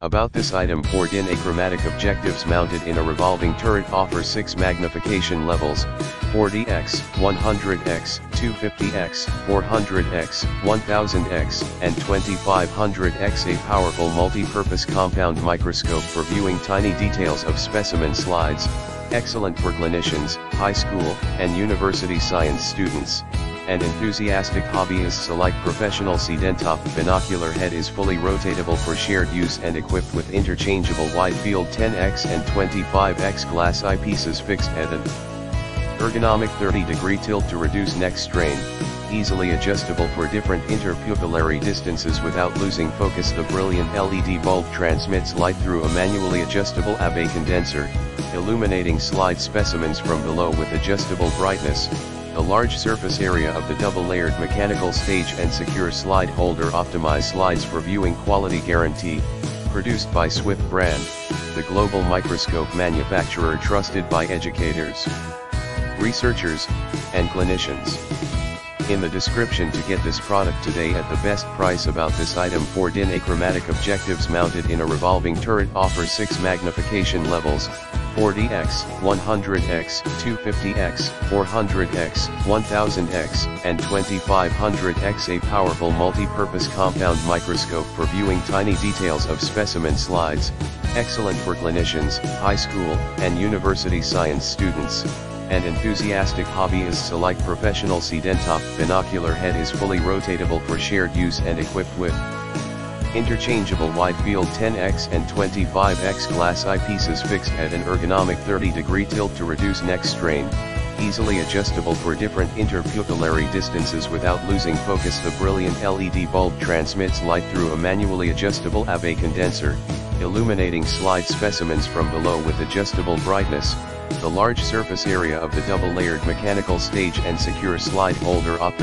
About this item 4 DIN achromatic objectives mounted in a revolving turret offer 6 magnification levels, 40x, 100x, 250x, 400x, 1000x, and 2500x a powerful multi-purpose compound microscope for viewing tiny details of specimen slides, excellent for clinicians, high school, and university science students and enthusiastic hobbyists alike professional Siedentopf binocular head is fully rotatable for shared use and equipped with interchangeable wide field 10x and 25x glass eyepieces fixed at an ergonomic 30 degree tilt to reduce neck strain, easily adjustable for different interpupillary distances without losing focus. The brilliant LED bulb transmits light through a manually adjustable Abbe condenser, illuminating slide specimens from below with adjustable brightness, the large surface area of the double-layered mechanical stage and secure slide holder optimize slides for viewing quality guarantee, produced by Swift brand, the global microscope manufacturer trusted by educators, researchers, and clinicians. In the description to get this product today at the best price about this item 4 DIN achromatic objectives mounted in a revolving turret offer 6 magnification levels, 40x, 100x, 250x, 400x, 1000x, and 2500x a powerful multi-purpose compound microscope for viewing tiny details of specimen slides, excellent for clinicians, high school, and university science students, and enthusiastic hobbyists alike professional Siedentopf binocular head is fully rotatable for shared use and equipped with interchangeable wide field 10x and 25x glass eyepieces fixed at an ergonomic 30 degree tilt to reduce neck strain, easily adjustable for different interpupillary distances without losing focus. The brilliant LED bulb transmits light through a manually adjustable Abbe condenser, illuminating slide specimens from below with adjustable brightness, the large surface area of the double-layered mechanical stage and secure slide holder optimized